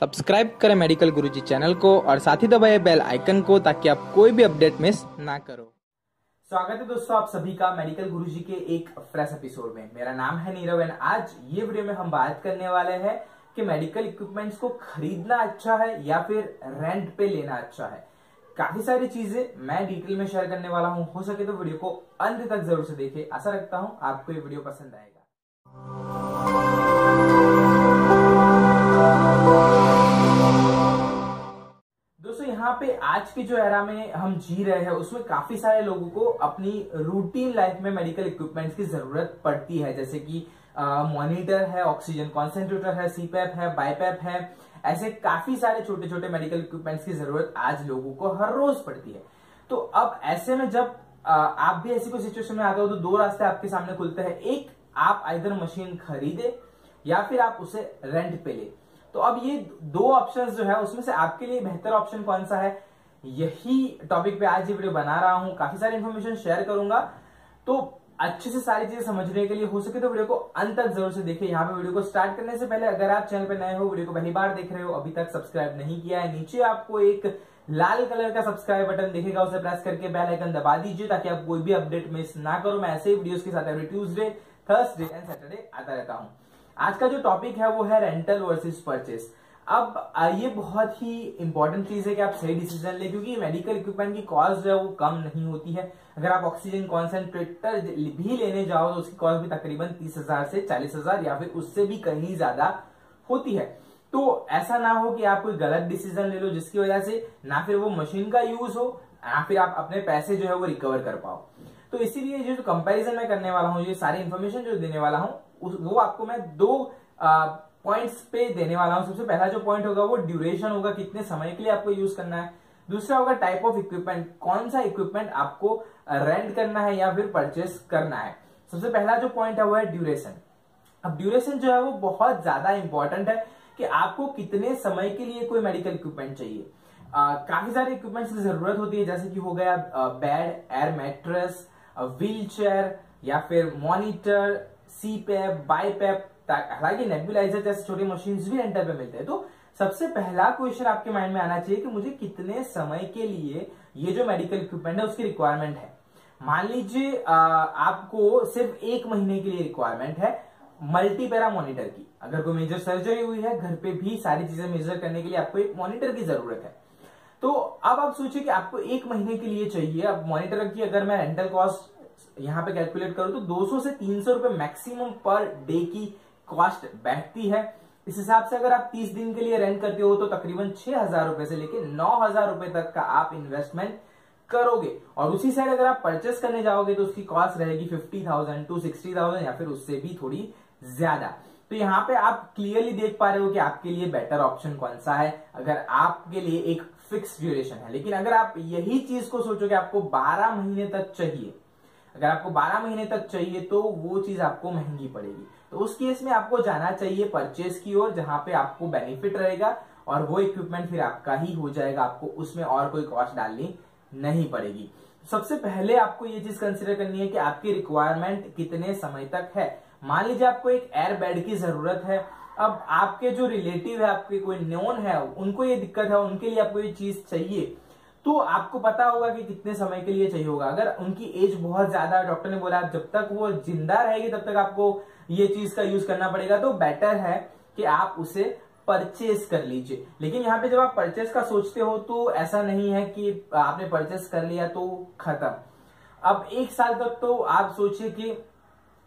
Subscribe करें medical गुरुजी channel को और साथ ही दबाए बेल आइकन को ताकि आप कोई भी अपडेट मिस ना करो। स्वागत है दोस्तों आप सभी का मेडिकल गुरुजी के एक फ्रेश एपिसोड में। मेरा नाम है नीरव एंड आज ये वीडियो में हम बात करने वाले हैं कि मेडिकल इक्विपमेंट्स को खरीदना अच्छा है या फिर रेंट पे लेना अच्छा है। काफ़ी सारी चीज़ें मैं डिटेल में शेयर करने वाला हूँ। हो सके तो वीडियो को अंत तक ज़रूर से देखें। आशा रखता हूँ आपको ये वीडियो पसंद आएगा। यहाँ पे आज की जो एरा में हम जी रहे हैं उसमें काफ़ी सारे लोगों को अपनी रूटीन लाइफ में मेडिकल इक्विपमेंट्स की ज़रूरत पड़ती है। जैसे कि मॉनिटर है ऑक्सीजन कॉन्सेंट्रेटर है सीपैप है बाईपैप है। ऐसे काफ़ी सारे छोटे छोटे मेडिकल इक्विपमेंट्स की ज़रूरत आज लोगों को हर रोज पड़ती है। तो अब ऐसे में जब आ, आप भी ऐसी कोई सिचुएशन में आते हो तो दो रास्ते आपके सामने खुलते हैं। एक आप इधर मशीन खरीदे या फिर आप उसे रेंट पे ले। तो अब ये दो ऑप्शन जो है, उसमें से आपके लिए बेहतर ऑप्शन कौन सा है? यही टॉपिक पे आज ये वीडियो बना रहा हूँ। काफ़ी सारी इन्फॉर्मेशन शेयर करूँगा। तो अच्छे से सारी चीज़ें समझने के लिए हो सके तो वीडियो को अंत तक ज़रूर से देखिए। यहाँ पे वीडियो को स्टार्ट करने से पहले अगर आप चैनल पे नए हो वीडियो को पहली बार देख रहे हो, अभी तक सब्सक्राइब नहीं किया है, नीचे आपको एक लाल कलर का सब्सक्राइब बटन दिखेगा, उसे प्रेस करके बेल आइकन दबा दीजिए ताकि आप कोई भी अपडेट मिस ना करो। मैं ऐसे ही वीडियो के साथ every Tuesday Thursday and Saturday आता रहता हूँ। आज का जो टॉपिक है वो है रेंटल वर्सेस परचेस अब ये बहुत ही इंपॉर्टेंट चीज़ है कि आप सही डिसीज़न ले, क्योंकि मेडिकल इक्विपमेंट की कॉस्ट जो है वो कम नहीं होती है। अगर आप ऑक्सीजन कॉन्सेंट्रेटर भी लेने जाओ तो उसकी कॉस्ट भी तकरीबन तीस हज़ार से चालीस हज़ार या फिर उससे भी कहीं ज़्यादा होती है। तो ऐसा ना हो कि आप कोई गलत डिसीज़न ले लो, जिसकी वजह से ना फिर वो मशीन का यूज़ हो या फिर आप अपने पैसे जो है वो रिकवर कर पाओ। तो इसीलिए जो कंपैरिजन मैं करने वाला हूँ, ये सारी इन्फॉर्मेशन जो देने वाला हूँ वो आपको मैं दो पॉइंट्स पे देने वाला हूँ। सबसे पहला जो पॉइंट होगा वो ड्यूरेशन होगा, कितने समय के लिए आपको यूज़ करना है। दूसरा होगा टाइप ऑफ़ इक्विपमेंट कौन सा इक्विपमेंट आपको रेंट करना है या फिर परचेस करना है। सबसे पहला जो पॉइंट है वो है ड्यूरेशन अब ड्यूरेशन जो है वो बहुत ज़्यादा इंपॉर्टेंट है कि आपको कितने समय के लिए कोई मेडिकल इक्विपमेंट चाहिए। काफ़ी सारे इक्विपमेंट्स की ज़रूरत होती है, जैसे कि हो गया bed air mattress wheelchair या फिर monitor C pipe by pipe हालाँकि नेबुलाइजर जैसे छोटे मशीन भी रेंटल पे मिलते हैं। तो सबसे पहला क्वेश्चन आपके माइंड में आना चाहिए कि मुझे कितने समय के लिए ये जो मेडिकल इक्विपमेंट है, उसकी रिक्वायरमेंट है। मान लीजिए आपको सिर्फ़ एक महीने के लिए रिक्वायरमेंट है मल्टीपेरा मॉनिटर की। अगर कोई मेजर सर्जरी हुई है, घर पे भी सारी चीज़ें मेजर करने के लिए आपको एक मॉनिटर की ज़रूरत है। तो अब आप सोचिए कि आपको एक महीने के लिए चाहिए अब मॉनिटर की अगर मैं रेंटल कॉस्ट यहाँ पे कैलकुलेट करो तो 200 से 300 रुपए मैक्सिमम पर डे की कॉस्ट बैठती है। इस हिसाब से अगर आप 30 दिन के लिए रेंट करते हो तो तकरीबन छह हज़ार रुपए से लेकर नौ हज़ार रुपए तक का आप इन्वेस्टमेंट करोगे। और उसी साइड अगर आप परचेस करने जाओगे तो उसकी कॉस्ट रहेगी fifty thousand to sixty thousand या फिर उससे भी थोड़ी ज़्यादा। तो यहाँ पे आप क्लियरली देख पा रहे हो कि आपके लिए बेटर ऑप्शन कौन सा है, अगर आपके लिए एक फिक्स ड्यूरेशन है। लेकिन अगर आप यही चीज़ को सोचो कि आपको 12 महीने तक चाहिए अगर आपको 12 महीने तक चाहिए तो वो चीज़ आपको महँगी पड़ेगी। तो उस केस में आपको जाना चाहिए परचेस की ओर, जहाँ पे आपको बेनिफिट रहेगा और वो इक्विपमेंट फिर आपका ही हो जाएगा, आपको उसमें और कोई कॉस्ट डालनी नहीं पड़ेगी। सबसे पहले आपको ये चीज़ कंसिडर करनी है कि आपकी रिक्वायरमेंट कितने समय तक है। मान लीजिए आपको एक एयर बेड की ज़रूरत है, अब आपके जो रिलेटिव है, आपके कोई नोन है, उनको ये दिक्कत है, उनके लिए आपको ये चीज़ चाहिए। तो आपको पता होगा कि कितने समय के लिए चाहिए होगा। अगर उनकी एज बहुत ज़्यादा डॉक्टर ने बोला, जब तक वो ज़िंदा रहेगी, तब तक आपको ये चीज़ का यूज़ करना पड़ेगा। तो बेटर है कि आप उसे परचेस कर लीजिए। लेकिन यहाँ पे जब आप परचेस का सोचते हो तो ऐसा नहीं है कि आपने परचेस कर लिया तो खत्म। अब एक साल तक तो आप सोचिए कि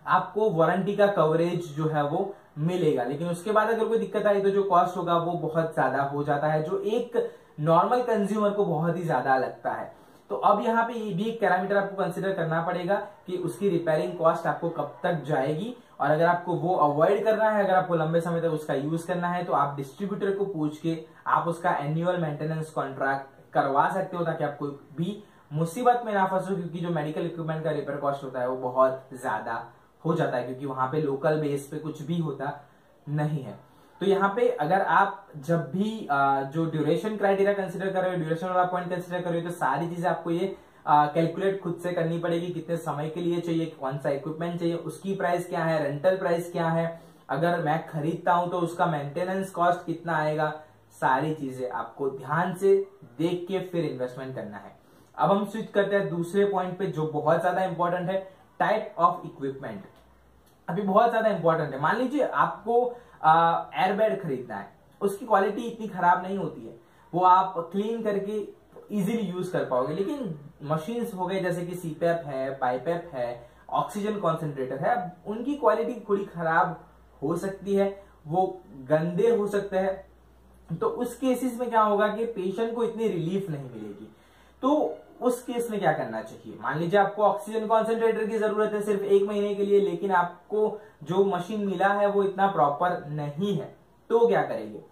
आपको वारंटी का कवरेज जो है वो मिलेगा। लेकिन उसके बाद अगर कोई दिक्कत आई तो जो कॉस्ट होगा वो बहुत ज़्यादा हो जाता है। जो एक नॉर्मल कंज्यूमर को बहुत ही ज़्यादा लगता है। तो अब यहाँ पे ये भी एक पैरामीटर आपको कंसिडर करना पड़ेगा कि उसकी रिपेयरिंग कॉस्ट आपको कब तक जाएगी। और अगर आपको वो अवॉइड करना है, अगर आपको लंबे समय तक उसका यूज़ करना है तो आप डिस्ट्रीब्यूटर को पूछ के आप उसका एनुअल मेंटेनेंस कॉन्ट्रैक्ट करवा सकते हो ताकि आपको भी मुसीबत में ना फंसो, क्योंकि जो मेडिकल इक्विपमेंट का रिपेयर कॉस्ट होता है वो बहुत ज़्यादा हो जाता है, क्योंकि वहाँ पे लोकल बेस पे कुछ भी होता नहीं है। तो यहाँ पे अगर आप जब भी जो ड्यूरेशन क्राइटेरिया कंसिडर कर रहे हो ड्यूरेशन वाला पॉइंट कंसिडर कर रहे हो तो सारी चीज़ें आपको ये कैलकुलेट खुद से करनी पड़ेगी, कितने समय के लिए चाहिए, कौन सा इक्विपमेंट चाहिए, उसकी प्राइस क्या है रेंटल प्राइस क्या है। अगर मैं खरीदता हूँ तो उसका मेंटेनेंस कॉस्ट कितना आएगा, सारी चीज़ें आपको ध्यान से देख के फिर इन्वेस्टमेंट करना है। अब हम स्विच करते हैं दूसरे पॉइंट पे, जो बहुत ज़्यादा इंपॉर्टेंट है टाइप ऑफ़ इक्विपमेंट अभी बहुत ज़्यादा इंपॉर्टेंट है। मान लीजिए आपको एयरबेड खरीदना है। उसकी क्वालिटी इतनी खराब नहीं होती है। वो आप क्लीन करके इजीली यूज़ कर पाओगे। लेकिन मशीन्स हो गए, जैसे कि सीपेप है पाइपेप है ऑक्सीजन कॉन्सेंट्रेटर है उनकी क्वालिटी थोड़ी खराब हो सकती है, वो गंदे हो सकते हैं। तो उस केसेस में क्या होगा कि पेशेंट को इतनी रिलीफ नहीं मिलेगी। तो उस केस में क्या करना चाहिए? मान लीजिए आपको ऑक्सीजन कॉन्सेंट्रेटर की ज़रूरत है सिर्फ़ एक महीने के लिए, लेकिन आपको जो मशीन मिला है वो इतना प्रॉपर नहीं है। तो क्या करेंगे?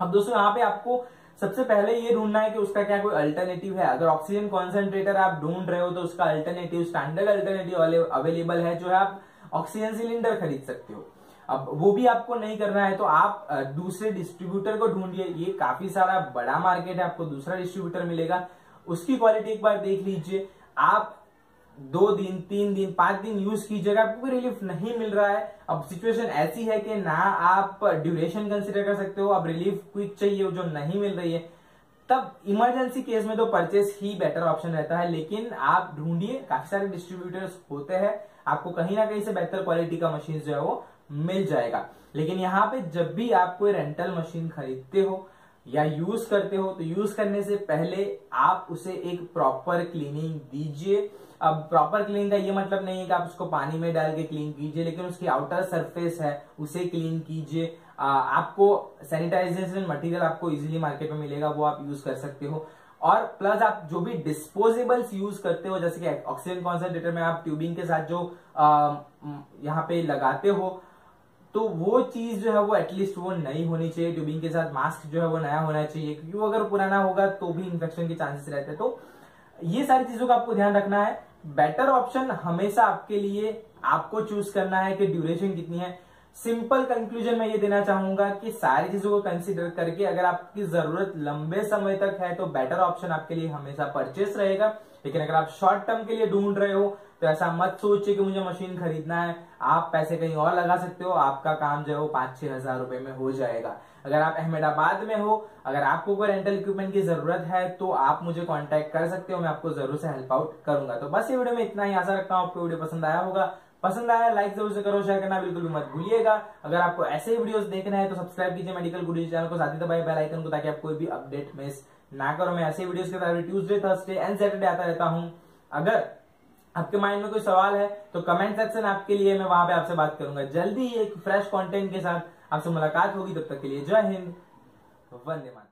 अब दोस्तों, यहाँ पे आपको सबसे पहले ये ढूंढना है कि उसका क्या कोई अल्टरनेटिव है। अगर ऑक्सीजन कॉन्सेंट्रेटर आप ढूंढ रहे हो तो उसका अल्टरनेटिव स्टैंडर्ड अल्टरनेटिव अवेलेबल है, जो है आप ऑक्सीजन सिलेंडर खरीद सकते हो। अब वो भी आपको नहीं करना है तो आप दूसरे डिस्ट्रीब्यूटर को ढूंढिए। ये काफ़ी सारा बड़ा मार्केट है, आपको दूसरा डिस्ट्रीब्यूटर मिलेगा। उसकी क्वालिटी एक बार देख लीजिए। आप दो दिन, तीन दिन, पाँच दिन यूज़ कीजिएगा, आपको कोई रिलीफ नहीं मिल रहा है। अब सिचुएशन ऐसी है कि ना आप ड्यूरेशन कंसिडर कर सकते हो, अब रिलीफ क्विक चाहिए जो नहीं मिल रही है। तब इमरजेंसी केस में तो परचेस ही बेटर ऑप्शन रहता है, लेकिन आप ढूंढिए, काफ़ी सारे डिस्ट्रीब्यूटर्स होते हैं, आपको कहीं ना कहीं से बेहतर क्वालिटी का मशीन जो है वो मिल जाएगा। लेकिन यहाँ पे जब भी आप कोई रेंटल मशीन खरीदते हो या यूज़ करते हो तो यूज़ करने से पहले आप उसे एक प्रॉपर क्लीनिंग दीजिए। अब प्रॉपर क्लीन का ये मतलब नहीं है कि आप उसको पानी में डाल के क्लीन कीजिए, लेकिन उसकी आउटर सरफेस है, उसे क्लीन कीजिए। आपको सैनिटाइजेशन मटेरियल आपको इजीली मार्केट में मिलेगा, वो आप यूज़ कर सकते हो। और प्लस आप जो भी डिस्पोजेबल्स यूज़ करते हो, जैसे कि ऑक्सीजन कॉन्सेंट्रेटर में आप ट्यूबिंग के साथ जो यहाँ पे लगाते हो तो वो चीज़ जो है वो एटलीस्ट वो नई होनी चाहिए ट्यूबिंग के साथ मास्क जो है वो नया होना चाहिए, क्योंकि वो अगर पुराना होगा तो भी इन्फेक्शन के चांसेस रहते हैं। तो ये सारी चीज़ों का आपको ध्यान रखना है। बेटर ऑप्शन हमेशा आपके लिए आपको चूज़ करना है कि ड्यूरेशन कितनी है। सिंपल कंक्लूजन मैं ये देना चाहूँगा कि सारी चीज़ों को कंसिडर करके अगर आपकी ज़रूरत लंबे समय तक है तो बेटर ऑप्शन आपके लिए हमेशा परचेस रहेगा। लेकिन अगर आप शॉर्ट टर्म के लिए ढूंढ रहे हो तो ऐसा मत सोचिए कि मुझे मशीन खरीदना है। आप पैसे कहीं और लगा सकते हो। आपका काम जो है वो पाँच छह हज़ार रुपए में हो जाएगा। अगर आप अहमदाबाद में हो, अगर आपको कोई रेंटल इक्विपमेंट की ज़रूरत है तो आप मुझे कांटेक्ट कर सकते हो। मैं आपको ज़रूर से हेल्प आउट करूँगा। तो बस ये वीडियो में इतना ही। आशा रखता हूँ आपको वीडियो पसंद आया होगा। पसंद आया लाइक ज़रूर से करो शेयर करना बिल्कुल भी मत भूलिएगा। अगर आपको ऐसे ही वीडियोस देखना है तो सब्सक्राइब कीजिए मेडिकल गुडी चैनल को। साथ ही दबाए बेल आइकन को ताकि आप कोई भी अपडेट मिस ना करो। मैं ऐसे वीडियोस के साथ ट्यूसडे थर्सडे एंड सैटरडे आता रहता हूँ। अगर आपके माइंड में कोई सवाल है तो कमेंट सेक्शन आपके लिए मैं वहाँ पे आपसे बात करूँगा। जल्दी एक फ्रेश कंटेंट के साथ आपसे मुलाकात होगी, तब तक के लिए जय हिंद। वंदे मातरम।